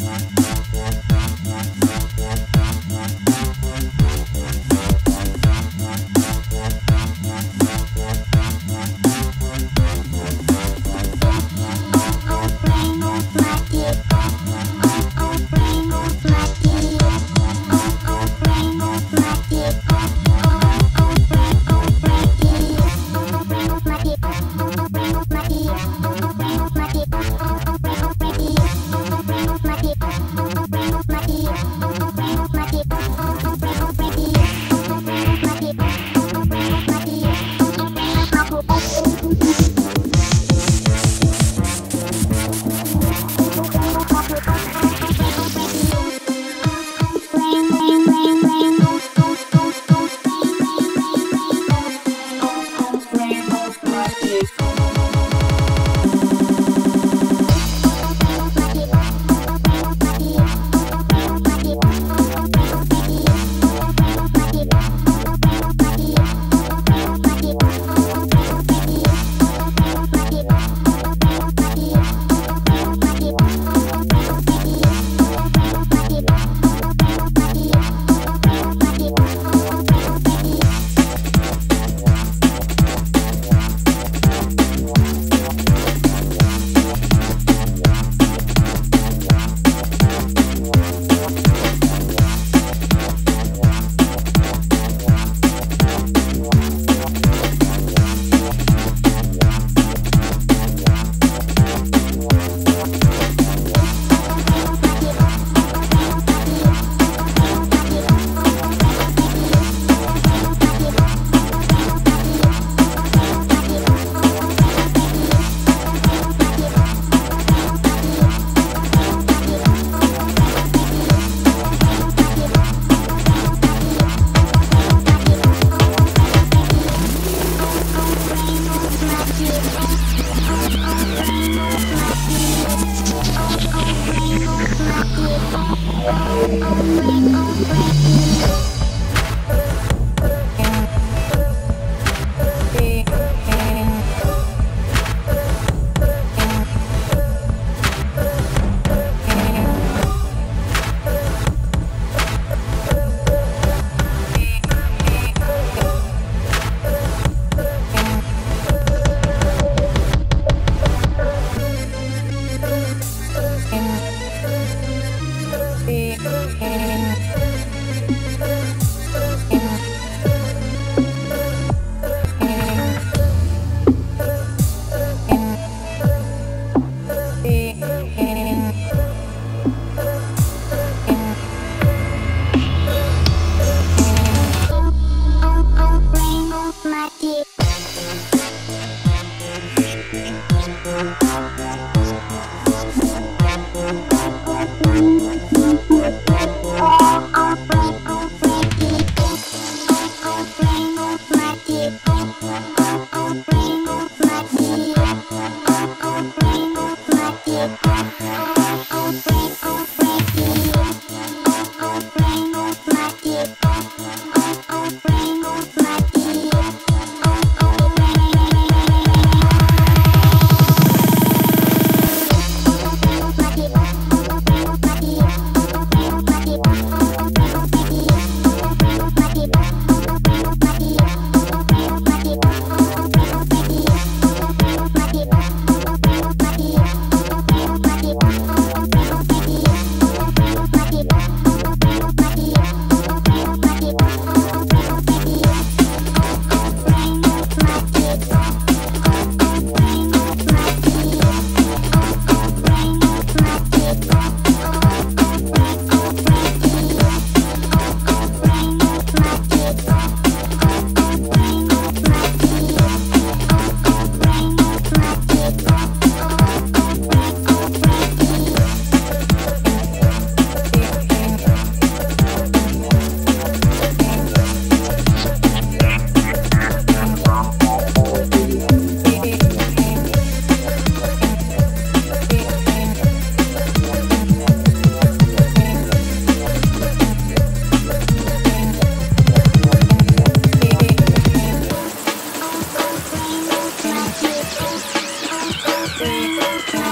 Thank Oh, my Ooh. I'll break, I'll. Thank you.